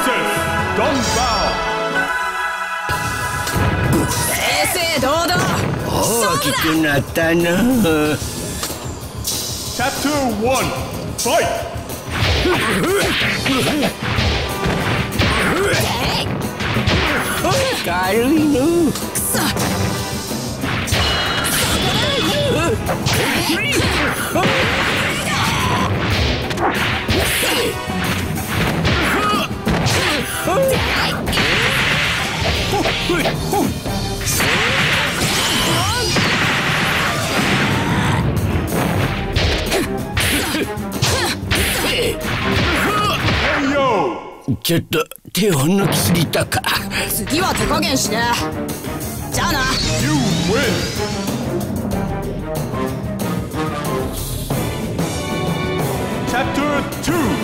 Joseph Dongbao Chapter 1 Fight! 軽いちょっと手を抜きすぎたか。次は手加減しね。じゃあな。You win! Chapter 2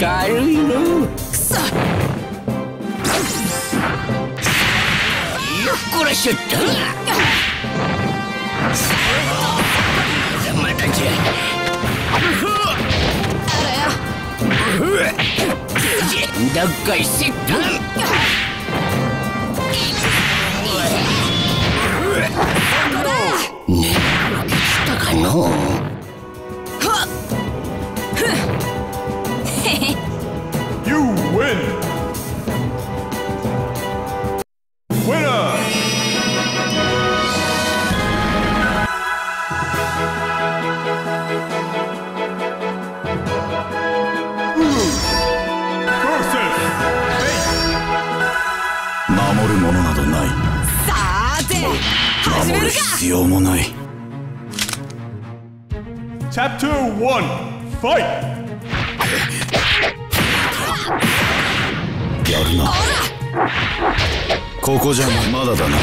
軽いのくそよっこらしょったまだじゃどっこいせった守るものなどない。て。始め守るるか。必要もない。Chapter 1 Fight! やるな。ここじゃまだだな。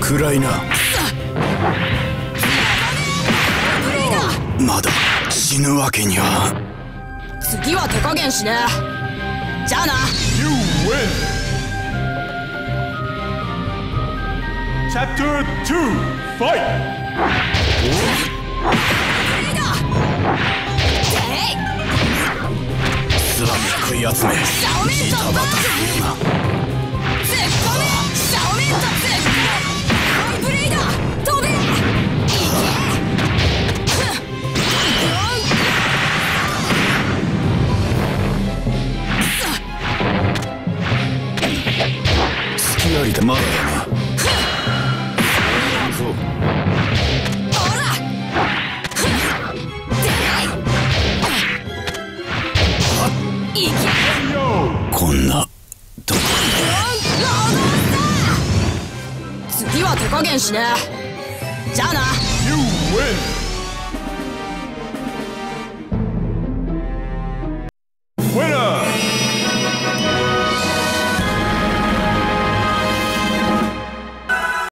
暗いなまだ死ぬわけには。次は手加減しね。じゃあな。You win! Chapter 2 Fight! スラム食い集め。シャオメントバー隙ありだまだだなこんなとこ次は手加減しねじゃあな